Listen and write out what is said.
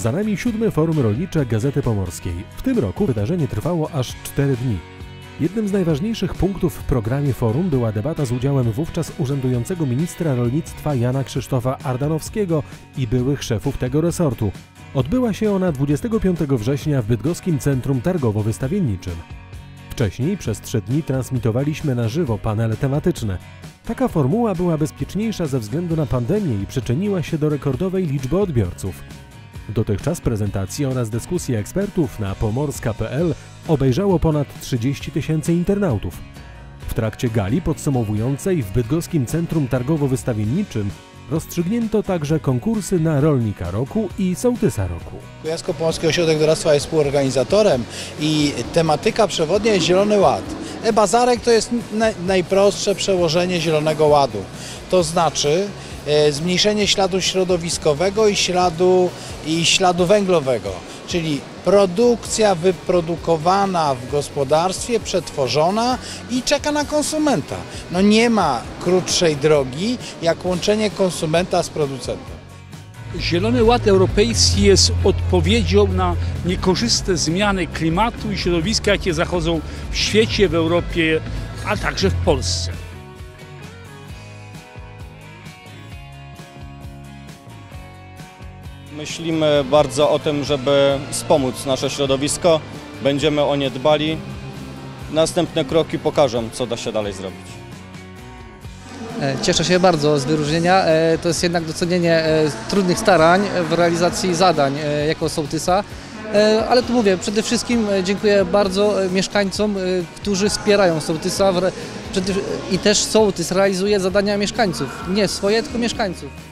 Za nami siódme forum rolnicze Gazety Pomorskiej. W tym roku wydarzenie trwało aż cztery dni. Jednym z najważniejszych punktów w programie forum była debata z udziałem wówczas urzędującego ministra rolnictwa Jana Krzysztofa Ardanowskiego i byłych szefów tego resortu. Odbyła się ona 25 września w Bydgoskim Centrum Targowo-Wystawienniczym. Wcześniej przez trzy dni transmitowaliśmy na żywo panele tematyczne. Taka formuła była bezpieczniejsza ze względu na pandemię i przyczyniła się do rekordowej liczby odbiorców. Dotychczas prezentacji oraz dyskusji ekspertów na pomorska.pl obejrzało ponad 30 tysięcy internautów. W trakcie gali podsumowującej w Bydgoskim Centrum Targowo-Wystawienniczym rozstrzygnięto także konkursy na Rolnika Roku i Sołtysa Roku. Kujawsko-Pomorski Ośrodek Doradztwa jest współorganizatorem i tematyka przewodnia jest Zielony Ład. E-Bazarek to jest naj, najprostsze przełożenie Zielonego Ładu. To znaczy e, zmniejszenie śladu środowiskowego i śladu, i śladu węglowego, czyli produkcja wyprodukowana w gospodarstwie, przetworzona i czeka na konsumenta. No nie ma krótszej drogi jak łączenie konsumenta z producentem. Zielony Ład Europejski jest odpowiedzią na niekorzystne zmiany klimatu i środowiska, jakie zachodzą w świecie, w Europie, a także w Polsce. Myślimy bardzo o tym, żeby wspomóc nasze środowisko. Będziemy o nie dbali. Następne kroki pokażą, co da się dalej zrobić. E, Cieszę się bardzo z wyróżnienia. E, To jest jednak docenienie e, trudnych starań w realizacji zadań jako sołtysa. Ale tu mówię, przede wszystkim dziękuję bardzo mieszkańcom, którzy wspierają sołtysa i też sołtys realizuje zadania mieszkańców. Nie swoje, tylko mieszkańców.